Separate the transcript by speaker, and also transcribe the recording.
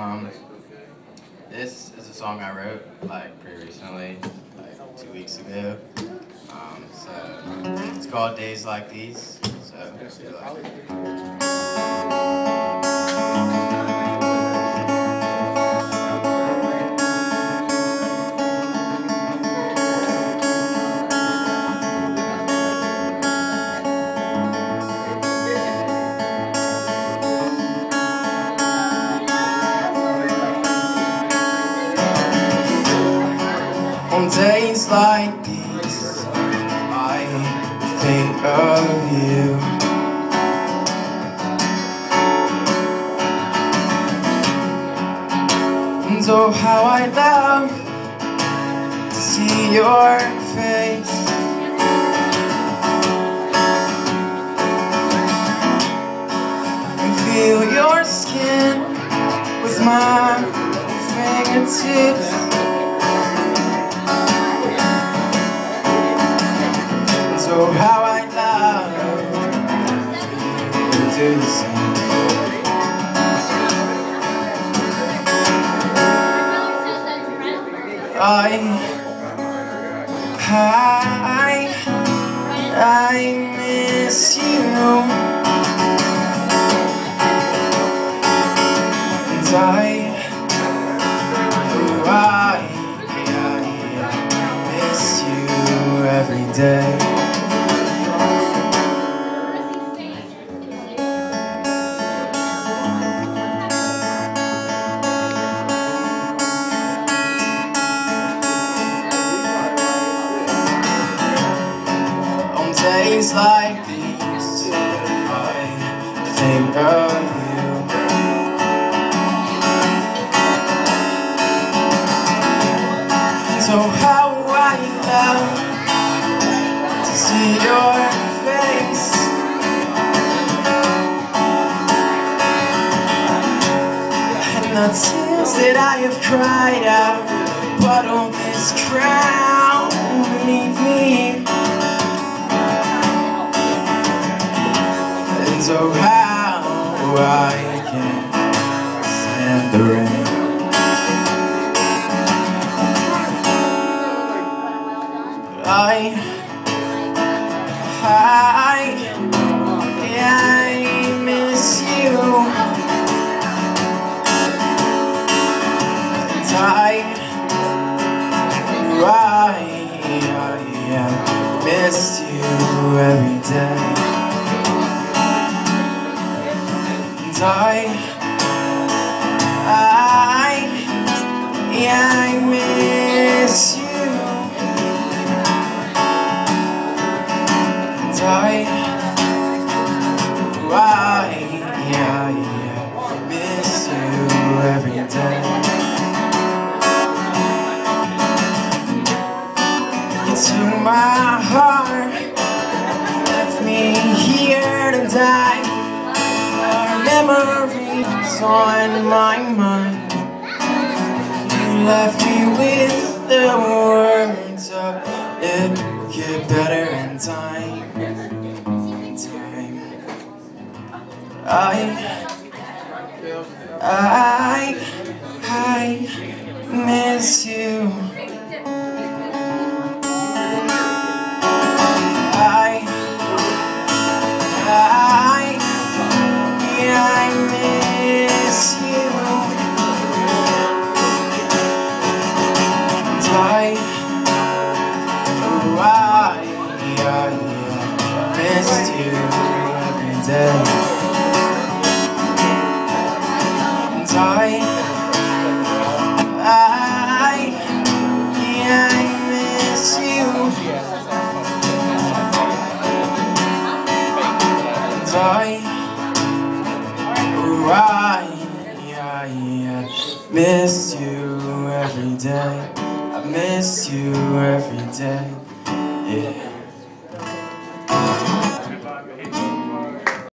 Speaker 1: Um, this is a song I wrote like pretty recently, like two weeks ago. Um, so it's called Days Like These. So On days like these, I think of you. And oh, how I love to see your face. And feel your skin with my fingertips. So how I love you do the same. I, I, I miss you. And I, I miss you every day. Days like these, I think of you. So how I love to see your face. And the tears that I have cried out, but on this crown So how I can stand the rain. I I I miss you. And I I I miss you every day And on my mind. You left me with the words of it will get better in time. In time. I, I, I miss you. I, I, I miss you. And I, you every day. I, I, miss you. Miss you every day. I miss you every day. Yeah.